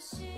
to see